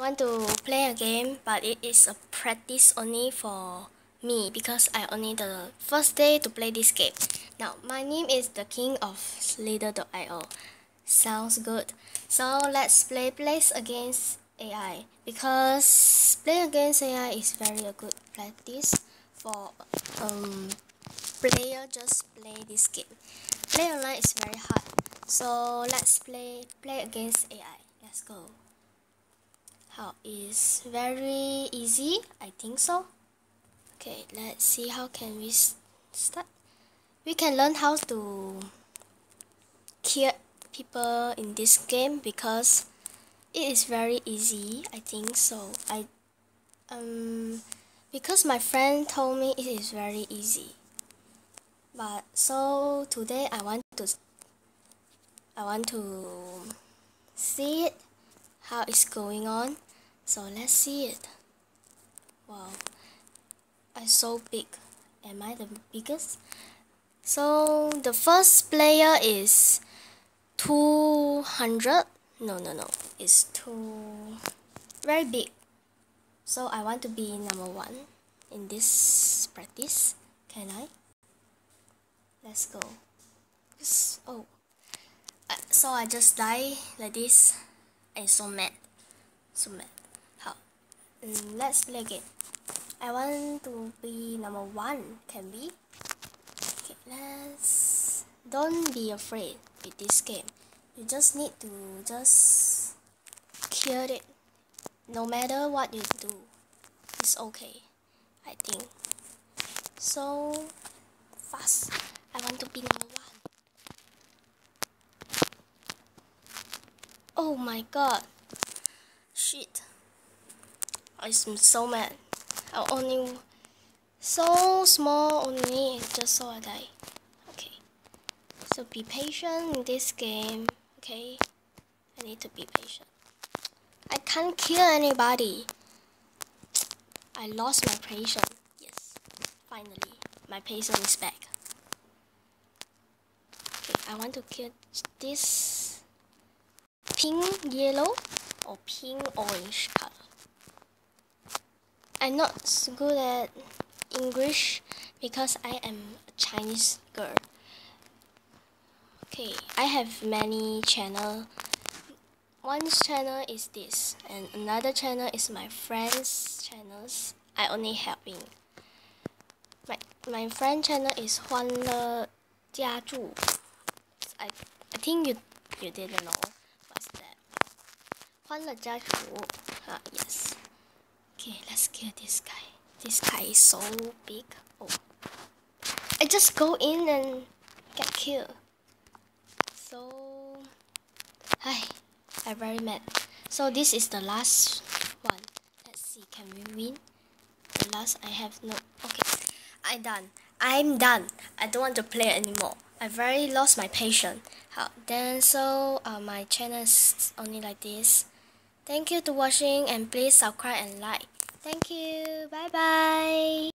want to play a game, but it is a practice only for me because I only the first day to play this game. Now, my name is the king of Slither.io. Sounds good. So let's play place against AI because play against AI is very a good practice for um player just play this game. Play online is very hard. So let's play play against AI. Let's go. How is very easy? I think so. Okay, let's see how can we start. We can learn how to kill people in this game because it is very easy. I think so. I um because my friend told me it is very easy. But so today I want to I want to see it how it's going on so let's see it. Wow. I'm so big. Am I the biggest? So the first player is 200 no no no. It's too very big. So I want to be number one in this practice. Can I? Let's go. Oh. Uh, so I just die like this I'm so mad. So mad let's play again I want to be number one. Can be? Okay let's. Don't be afraid with this game. You just need to just kill it. No matter what you do it's okay I think. So fast. I want to be number one. Oh my god. Shit. I'm so mad. I only so small only just so I die. Okay. So be patient in this game. Okay. I need to be patient. I can't kill anybody. I lost my patience. Yes. Finally. My patience is back. Okay, I want to kill this pink yellow or pink orange color. I'm not so good at English because I am a Chinese girl. Okay, I have many channel. One channel is this and another channel is my friend's channels. I only helping. My my friend channel is 欢乐家住. I I think you you didn't know. 欢乐家族 uh, yes okay let's kill this guy. This guy is so big. Oh. I just go in and get killed. So hi. I'm very mad. So this is the last one. Let's see can we win? The last I have no okay. I'm done. I'm done. I don't want to play anymore. I very lost my patience. How then so uh, my channel is only like this. Thank you to watching and please subscribe and like. Thank you. Bye bye.